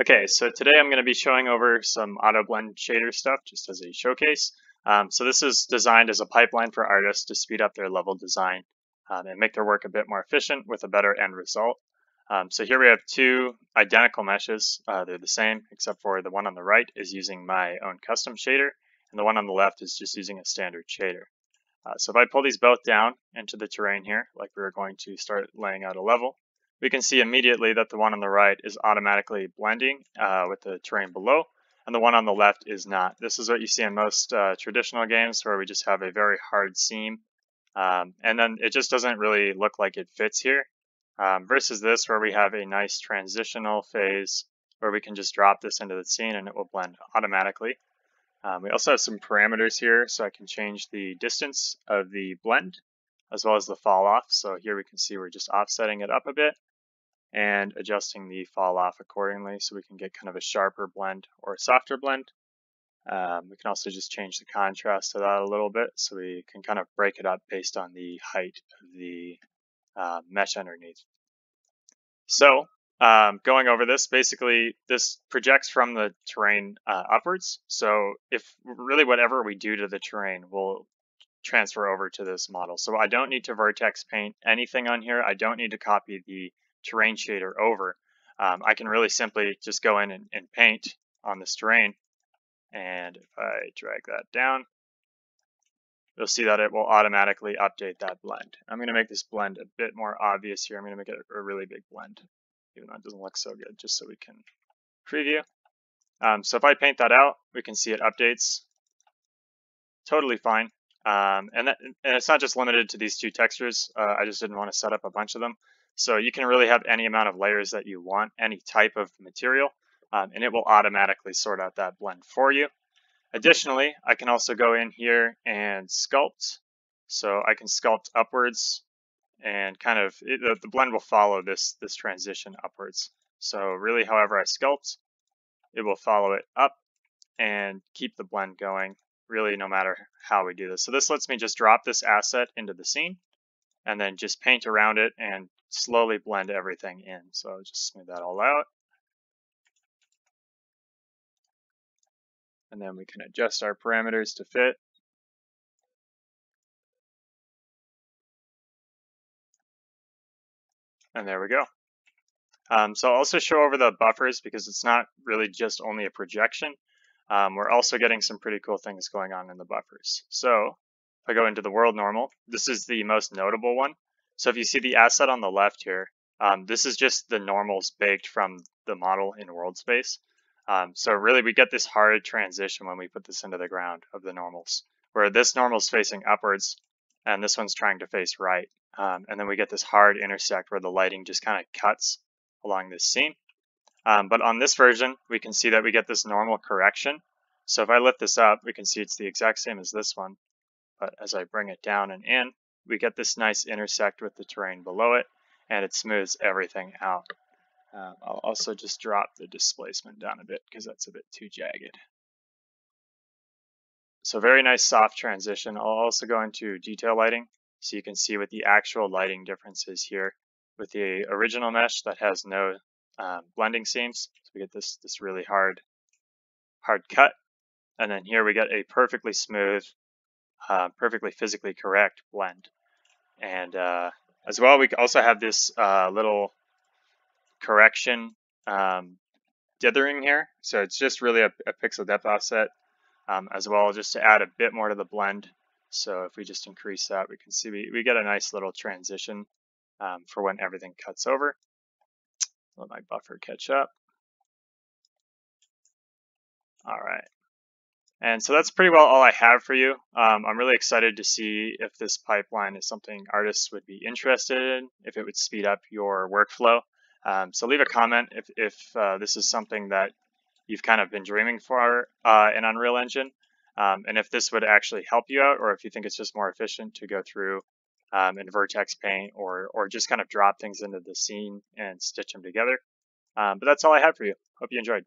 Okay, so today I'm going to be showing over some auto blend shader stuff just as a showcase. Um, so this is designed as a pipeline for artists to speed up their level design um, and make their work a bit more efficient with a better end result. Um, so here we have two identical meshes. Uh, they're the same, except for the one on the right is using my own custom shader, and the one on the left is just using a standard shader. Uh, so if I pull these both down into the terrain here, like we are going to start laying out a level, we can see immediately that the one on the right is automatically blending uh, with the terrain below, and the one on the left is not. This is what you see in most uh, traditional games where we just have a very hard seam, um, and then it just doesn't really look like it fits here, um, versus this where we have a nice transitional phase where we can just drop this into the scene and it will blend automatically. Um, we also have some parameters here, so I can change the distance of the blend as well as the fall off. So here we can see we're just offsetting it up a bit and adjusting the fall off accordingly so we can get kind of a sharper blend or a softer blend. Um, we can also just change the contrast to that a little bit so we can kind of break it up based on the height of the uh, mesh underneath. So um, going over this, basically this projects from the terrain uh, upwards. So if really whatever we do to the terrain will transfer over to this model. So I don't need to vertex paint anything on here. I don't need to copy the terrain shader over. Um, I can really simply just go in and, and paint on this terrain. And if I drag that down, you'll see that it will automatically update that blend. I'm going to make this blend a bit more obvious here. I'm going to make it a really big blend, even though it doesn't look so good, just so we can preview. Um, so if I paint that out, we can see it updates totally fine. Um, and, that, and it's not just limited to these two textures. Uh, I just didn't want to set up a bunch of them. So you can really have any amount of layers that you want, any type of material, um, and it will automatically sort out that blend for you. Additionally, I can also go in here and sculpt. So I can sculpt upwards and kind of, it, the, blend will follow this, this transition upwards. So really, however I sculpt, it will follow it up and keep the blend going really no matter how we do this. So this lets me just drop this asset into the scene and then just paint around it and slowly blend everything in. So just smooth that all out. And then we can adjust our parameters to fit. And there we go. Um, so I'll also show over the buffers because it's not really just only a projection. Um, we're also getting some pretty cool things going on in the buffers. So if I go into the world normal, this is the most notable one. So if you see the asset on the left here, um, this is just the normals baked from the model in world space. Um, so really we get this hard transition when we put this into the ground of the normals, where this normal is facing upwards and this one's trying to face right. Um, and then we get this hard intersect where the lighting just kind of cuts along this seam. Um, but on this version, we can see that we get this normal correction. So if I lift this up, we can see it's the exact same as this one. But as I bring it down and in, we get this nice intersect with the terrain below it, and it smooths everything out. Um, I'll also just drop the displacement down a bit because that's a bit too jagged. So very nice soft transition. I'll also go into detail lighting so you can see what the actual lighting difference is here with the original mesh that has no um, blending seams. So we get this, this really hard, hard cut. And then here we get a perfectly smooth, uh, perfectly physically correct blend. And uh, as well, we also have this uh, little correction um, dithering here. So it's just really a, a pixel depth offset um, as well, just to add a bit more to the blend. So if we just increase that, we can see we, we get a nice little transition um, for when everything cuts over. Let my buffer catch up. All right. And so that's pretty well all I have for you. Um, I'm really excited to see if this pipeline is something artists would be interested in, if it would speed up your workflow. Um, so leave a comment if, if uh, this is something that you've kind of been dreaming for uh, in Unreal Engine, um, and if this would actually help you out, or if you think it's just more efficient to go through um, in Vertex Paint, or or just kind of drop things into the scene and stitch them together. Um, but that's all I have for you. Hope you enjoyed.